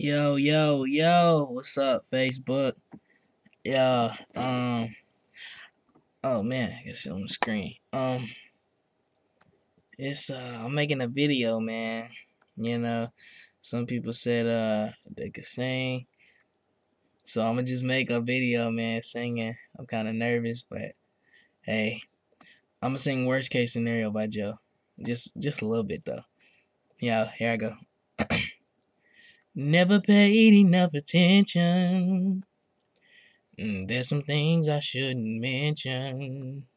Yo, yo, yo, what's up, Facebook? Yeah, um, oh man, I guess it's on the screen. Um, it's, uh, I'm making a video, man. You know, some people said, uh, they could sing. So I'm gonna just make a video, man, singing. I'm kind of nervous, but hey, I'm gonna sing Worst Case Scenario by Joe. Just, just a little bit, though. Yeah, here I go. Never paid enough attention. Mm, there's some things I shouldn't mention.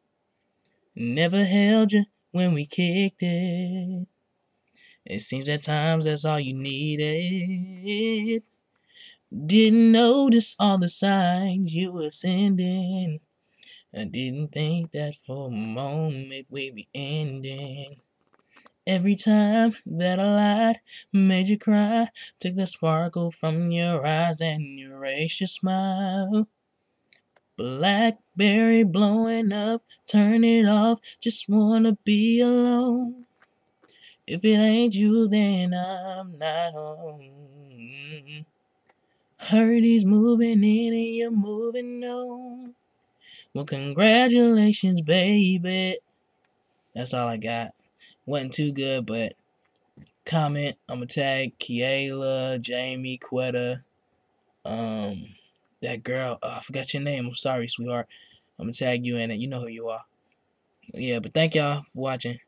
Never held you when we kicked it. It seems at times that's all you needed. Didn't notice all the signs you were sending. I didn't think that for a moment we'd be ending. Every time that I lied, made you cry, took the sparkle from your eyes and erased your smile. Blackberry blowing up, turn it off, just wanna be alone. If it ain't you, then I'm not home. Heard he's moving in and you're moving on. Well, congratulations, baby. That's all I got wasn't too good, but comment. I'm gonna tag Kiela, Jamie, Quetta, um, that girl. Oh, I forgot your name. I'm sorry, sweetheart. I'm gonna tag you in it. You know who you are. Yeah, but thank y'all for watching.